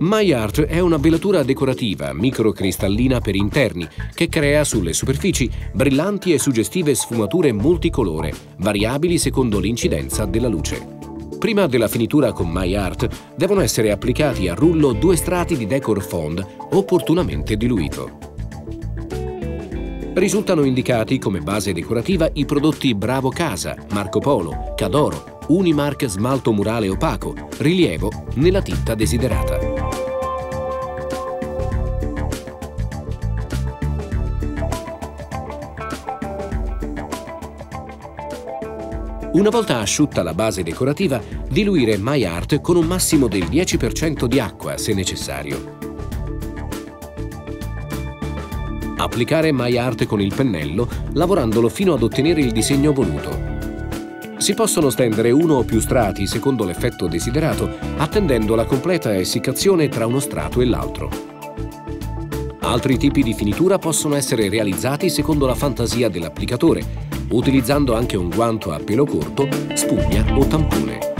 MyArt è una velatura decorativa microcristallina per interni che crea sulle superfici brillanti e suggestive sfumature multicolore, variabili secondo l'incidenza della luce. Prima della finitura con MyArt devono essere applicati a rullo due strati di Decor Fond opportunamente diluito. Risultano indicati come base decorativa i prodotti Bravo Casa, Marco Polo, Cadoro, Unimark smalto murale opaco, rilievo nella tinta desiderata. Una volta asciutta la base decorativa, diluire MyArt con un massimo del 10% di acqua se necessario. Applicare MyArt con il pennello, lavorandolo fino ad ottenere il disegno voluto. Si possono stendere uno o più strati secondo l'effetto desiderato, attendendo la completa essiccazione tra uno strato e l'altro. Altri tipi di finitura possono essere realizzati secondo la fantasia dell'applicatore, utilizzando anche un guanto a pelo corto, spugna o tampone.